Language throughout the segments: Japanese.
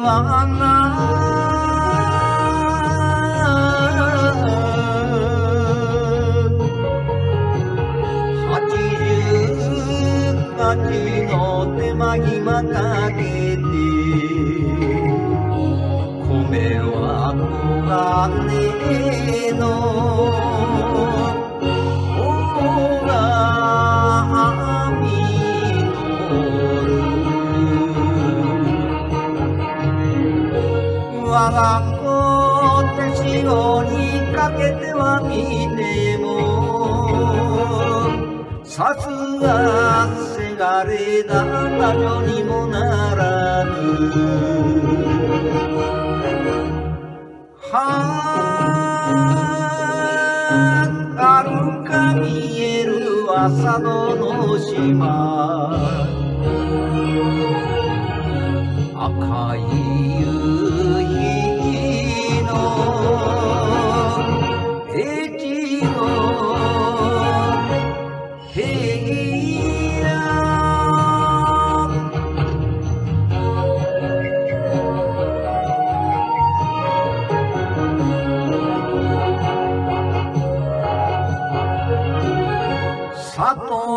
はな。い八十八の手間暇かけて我が子手潮にかけては見てもさすがせがれだ魔女にもならぬ。はるか見える朝の島。赤い夕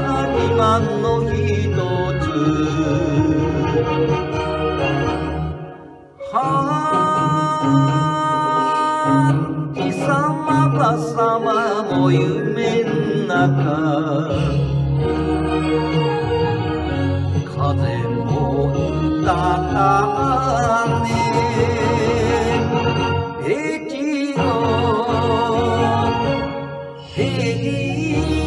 人が自慢の一つはあ貴様ばさまも夢ん中。風も歌ったね越後平野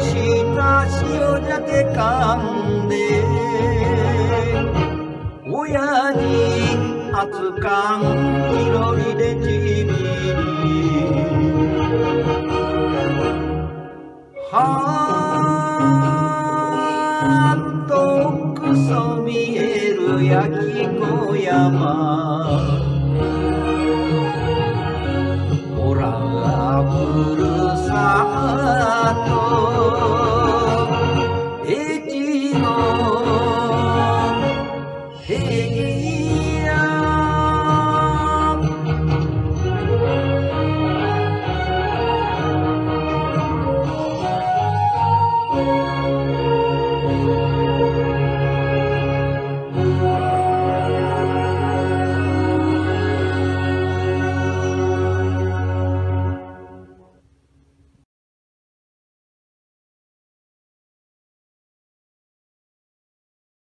した塩鮭噛んで親に熱かんいろりでちびりはっとくそ見える焼き小山。Allah